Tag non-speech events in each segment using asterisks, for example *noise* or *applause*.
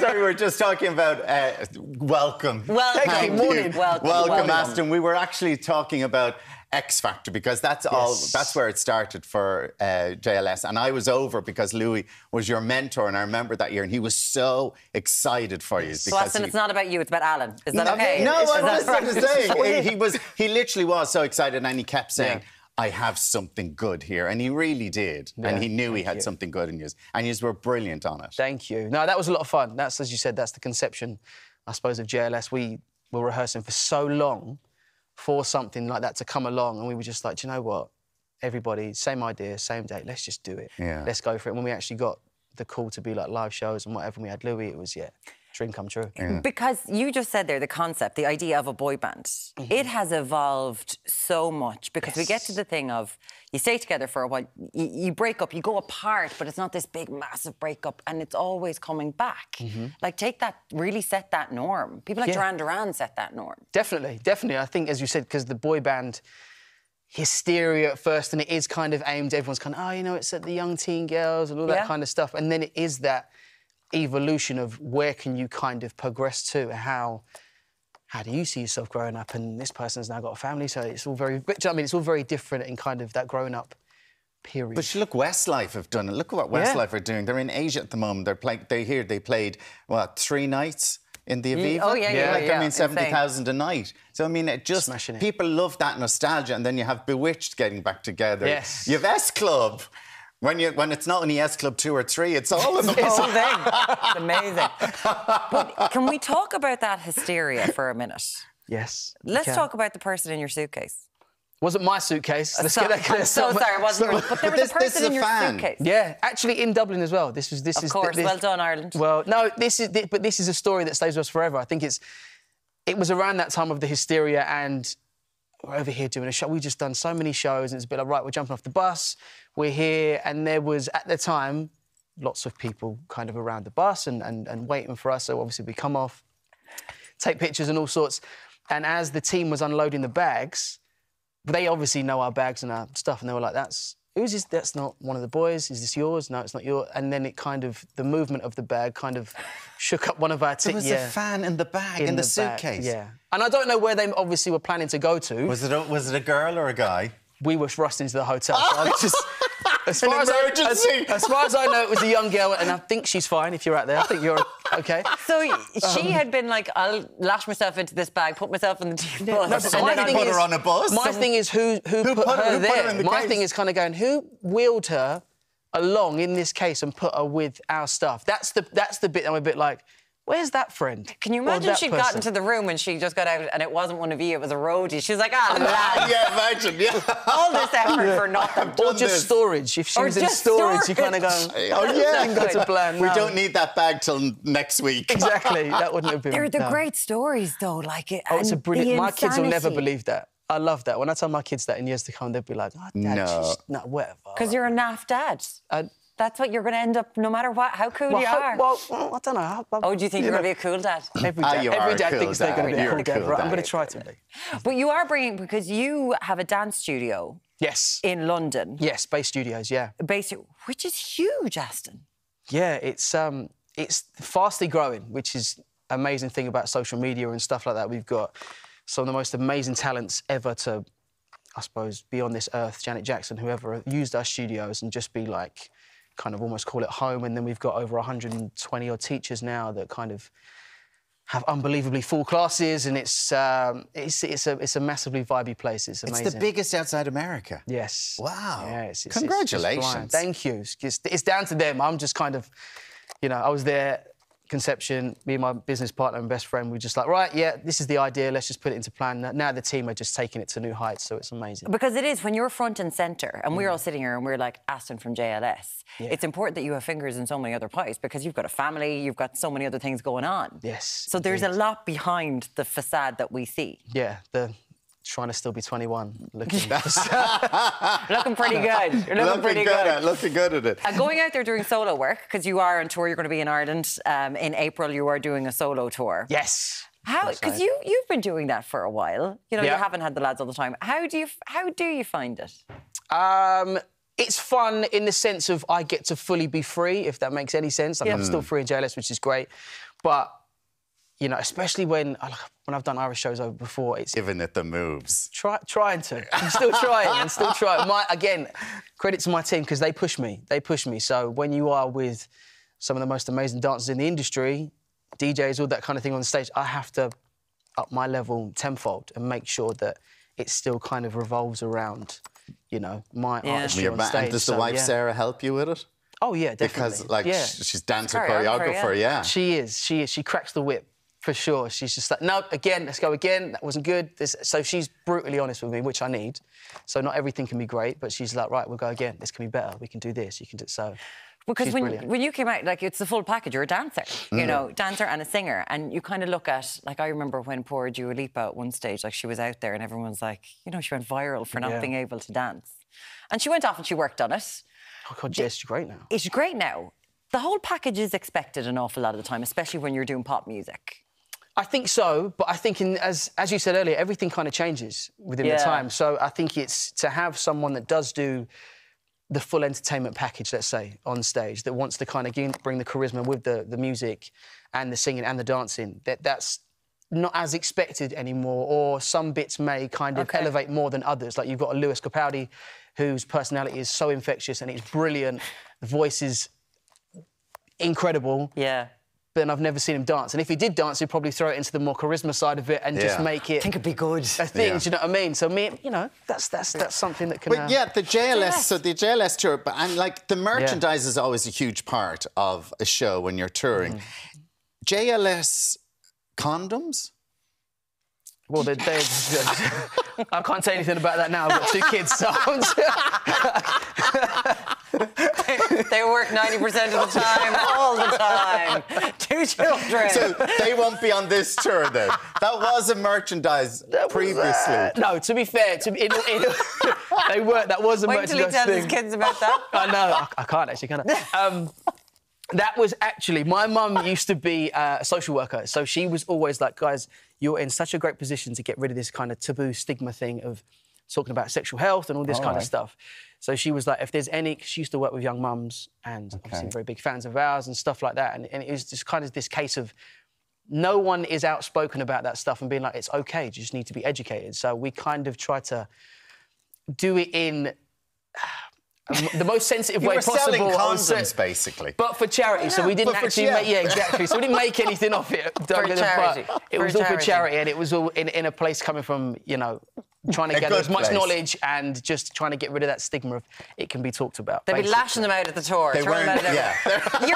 sorry, we were just talking about uh, welcome. Welcome. Thank Morning. Welcome, welcome, welcome. Aston. We were actually talking about X Factor because that's all. That's where it started for uh, JLS, and I was over because Louis was your mentor, and I remember that year, and he was so excited for you. So, Aston, he- it's not about you, it's about Alan. Is that no, okay? No, I was just saying. *laughs* he was. He literally was so excited, and he kept saying. Yeah. I have something good here, and he really did, and he knew he had you. something good in you, and you were brilliant on it. Thank you. No, that was a lot of fun. That's as you said. That's the conception, I suppose, of JLS. We were rehearsing for so long for something like that to come along, and we were just like, Do you know what? Everybody, same idea, same date. Let's just do it. Yeah. Let's go for it. When we actually got the call to be like live shows and whatever, and we had Louis. It was yeah, dream come true. Because you just said there the concept, the idea of a boy band. Mm-hmm. It has evolved so much because we get to the thing of you stay together for a while, you, you break up, you go apart, but it's not this big, massive breakup, and it's always coming back. Like, take that, really set that norm. People like Mm-hmm. Yeah. Duran Duran set that norm. Definitely, definitely. I think, as you said, because the boy band hysteria at first, and it is kind of aimed. Everyone's kind of, oh, you know, it's at the young teen girls and all that Yeah. kind of stuff. And then it is that evolution of where can you kind of progress to? How how do you see yourself growing up? And this person's now got a family, so it's all very. But do you know what I mean, it's all very different in kind of that growing up period. But look, Westlife have done it. Look at what Yeah. Westlife are doing. They're in Asia at the moment. They're playing. They here. They played what three nights in the oh, Aviva. oh, yeah, yeah, Like yeah, I mean, insane. seventy thousand a night. So I mean, it just Smashing it. people love that nostalgia, and then you have B*Witched getting back together. Yes. You have S Club. When you when it's not only S Club two or three, it's all of them. *laughs* It's thing. It's amazing. But *laughs* can we talk about that hysteria for a minute? yes. Let's okay. talk about the person in your suitcase. Wasn't my suitcase. Let's So- get that. I'm so sorry, it wasn't yours, but there was this- a person is in your fan. suitcase. Yeah, actually in Dublin as well. This was this Of is course, this- well done, Ireland. Well, no, this is thi- but this is a story that stays with us forever. I think it's it was around that time of the hysteria and we're over here doing a show. We've just done so many shows and it's a bit like right, we're jumping off the bus, we're here, and there was at the time lots of people kind of around the bus and, and, and waiting for us. So obviously we come off, take pictures and all sorts. And as the team was unloading the bags, they obviously know our bags and our stuff, and they were like, "That's That's not one of the boys. Is this yours? No, it's not yours." And then it kind of the movement of the bag kind of *laughs* shook up one of our. There T- was yeah, a fan in the bag in, the, bag, suitcase. Yeah, and I don't know where they obviously were planning to go to. Was it a, was it a girl or a guy? we were rushed into the hotel. So I *laughs* just, as far as, I, as, as far as I know, it was a young girl, and I think she's fine. If you're out there, I think you're okay. So *laughs* she Um, had been like, I'll lash myself into this bag, put myself in the team *laughs* No, bus. but and then thing put I- her on a bus. My thing is who who, Who put, put her- her who put her there. the my case? thing is kind of going who wheeled her along in this case and put her with our stuff. That's the that's the bit I'm a bit like, where's that friend? Can you imagine she'd person? gotten to the room and she just got out and it wasn't one of you, it was a roadie. She was like, ah, *laughs* lad, yeah, imagine. Yeah. *laughs* all this effort for nothing. or just this. storage. If she Or was in just storage, you kind of go. Oh yeah. didn't go to plan. We no. don't need that bag till next week. *laughs* exactly. That wouldn't have been. They're the no. great stories, though. Like, it, Oh, it's a brilliant. the My kids will never believe that. I love that. When I tell my kids that in years to come, they'll be like, oh, Dad, No. just, no, whatever. Because you're a naff dad. I- That's what you're going to end up, no matter what, how cool well, you how- are. well, well, I don't know. how- oh, do you think you're going to be a cool dad? Every dad, you every dad cool thinks they're going to be a You're cool a dad, cool right? I'm going to try to be. But you are bringing, because you have a dance studio Yes. in London, Yes, Base Studios, yeah. based, which is huge, Aston. Yeah, it's um, it's fastly growing, which is amazing thing about social media and stuff like that. We've got some of the most amazing talents ever to, I suppose, be on this earth. Janet Jackson, whoever used our studios and just be like, kind of almost call it home. And then we've got over 120 odd teachers now that kind of have unbelievably full classes, and it's um, it's it's a it's a massively vibey place. It's amazing. It's the biggest outside America. Yes. Wow. Yeah, it's, it's, it's Congratulations. flying. Thank you. It's, it's down to them. I'm just kind of, you know, I was there, conception, me and my business partner and best friend, we were just like, right, yeah, this is the idea. Let's just put it into plan. Now the team are just taking it to new heights, so it's amazing. Because it is when you're front and centre, and Mm. we're all sitting here and we're like Aston from JLS. It's important that you have fingers in so many other pies because you've got a family, you've got so many other things going on. Yes, So there's a lot behind the facade that we see. Yeah, the trying to still be 21, *laughs* looking. *laughs* Looking pretty good. You're looking, Looking pretty good good. at looking good at it. Uh, going out there doing solo work because you are on tour. You're going to be in Ireland um, in April. You are doing a solo tour. yes. How? Because right. you you've been doing that for a while. You know, Yeah. you haven't had the lads all the time. How do you how do you find it? Um, it's fun in the sense of I get to fully be free, if that makes any sense. Like, I'm still free in JLS, which is great. but you know, especially when I- when I've done Irish shows over before, it's Giving it the moves. try, trying to. I'm still trying. I'm still trying. My, again, credit to my team because they push me. They push me. So when you are with some of the most amazing dancers in the industry, DJs, all that kind of thing on the stage, I have to up my level tenfold and make sure that it still kind of revolves around, you know, my Yeah. artistry Your on stage. and does the So, wife yeah. Sarah help you with it? Oh yeah, definitely. Because like yeah. she's dancer Choreographer, choreographer, yeah. yeah. She is. She is. She cracks the whip for sure. She's just like, no, again, let's go again. That wasn't good. This, so she's brutally honest with me, which I need. So not everything can be great, but she's like, right, we'll go again. This can be better. We can do this. You can do so. Because she's when, brilliant. when you came out, like it's the full package. You're a dancer, Mm. you know, dancer and a singer, and you kind of look at like I remember when poor Dua Lipa at one stage, like she was out there and everyone's like, you know, she went viral for not Yeah. being able to dance, and she went off and she worked on it. Oh God, Jess, she's great now. It's great now. The whole package is expected an awful lot of the time, especially when you're doing pop music. I think so, but I think in, as as you said earlier, everything kind of changes within Yeah. the time. So I think it's to have someone that does do the full entertainment package, let's say, on stage, that wants to kind of bring the charisma with the, the music and the singing and the dancing. That that's not as expected anymore, or some bits may kind of Okay. elevate more than others. Like you've got a Lewis Capaldi, whose personality is so infectious and it's brilliant. The voice is incredible Yeah. But then I've never seen him dance. And if he did dance, he'd probably throw it into the more charisma side of it and just make it I think it'd be good. a thing. Yeah. Do you know what I mean? So me, you know, that's that's that's something that can. uh, But yeah, the JLS, so the JLS tour, but and like the merchandise is always a huge part of a show when you're touring. Mm. JLS condoms? Well, they, they, *laughs* I can't say anything about that now. I've got two kids, so I'm *laughs* they work 90% of the time, all the time. Two children. So they won't be on this tour then. That was a merchandise previously. no. To be fair, to be, in, in, *laughs* they were. That was a Wait till he merchandise tells his kids about that. I know. I, I can't actually, can I? Um, that was actually my mum used to be uh, a social worker, so she was always like, guys, you're in such a great position to get rid of this kind of taboo stigma thing of talking about sexual health and all this kind of stuff. So she was like, if there's any, she used to work with young mums and obviously very big fans of ours and stuff like that, and, and it was just kind of this case of no one is outspoken about that stuff and being like, it's okay, you just need to be educated. So we kind of try to do it in Um, the most sensitive *laughs* way possible. I would say. condoms, basically. But for charity, so we didn't actually make, yeah, *laughs* exactly. So we didn't make anything off it. Don't For charity. It For was all for charity. charity, and it was all in, in a place coming from, you know, trying to A gather as much place. knowledge and just trying to get rid of that stigma of it can be talked about. They'd be lashing them out at the tour. They throwing them weren't- out everywhere.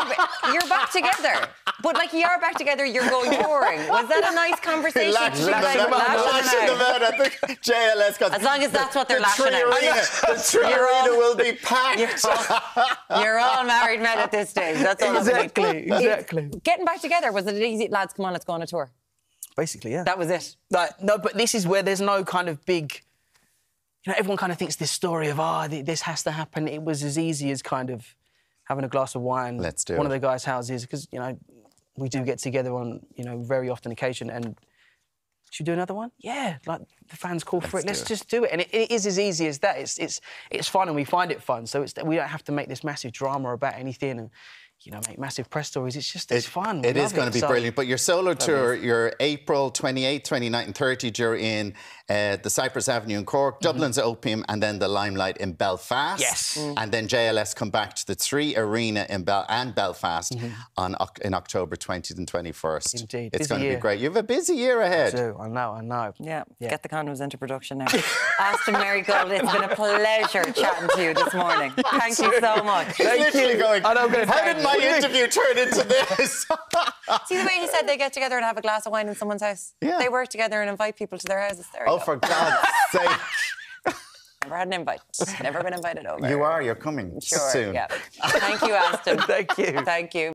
you're, you're back together. But like you are back together, you're going touring. Was that a nice conversation? Lashing to be them like, out- lashing lashing them them out? out at the JLS concert. As long as that's what they're the lashing tree out. Arena, *laughs* the tree You're all- will be packed. You're all married men at this stage. That's all. I'm. Exactly, exactly. Getting back together was it easy? Lads, come on, let's go on a tour. Basically, yeah. That was it. Like, no, but this is where there's no kind of big. You know, everyone kind of thinks this story of ah, th- this has to happen. It was as easy as kind of having a glass of wine. Let's do one it. of the guys' houses because you know we do get together on you know very often occasion and. Should we do another one? Yeah, like the fans call for Let's it. Let's it. just do it, and it, it is as easy as that. It's it's it's fun, and we find it fun. So it's we don't have to make this massive drama about anything, and you know make massive press stories. It's just it's fun. It is going to be So- brilliant. But your solo tour, your April 28th, 29th, and 30th, you're in uh, the Cypress Avenue in Cork, Dublin's Opium, and then the Limelight in Belfast. Yes. Mm. And then JLS come back to the Three Arena in Bel- and Belfast on in October 20th and 21st. Mm-hmm. Indeed. It's Busy going to be great. You have a busy year ahead. do. I know. I know. Yeah, Yeah. get the condoms into production now. *laughs* Aston Merrygold, it's been a pleasure chatting to you this morning. *laughs* Thank you so much. He's literally you. going, I know, I'm how did my interview turn into this? *laughs* See the way he said they get together and have a glass of wine in someone's house? Yeah. They work together and invite people to their houses. There you oh, for God's sake. *laughs* Never had an invite. Never been invited over. You are, you're coming Sure, soon. yeah. Thank you, Aston. *laughs* Thank you. Thank you.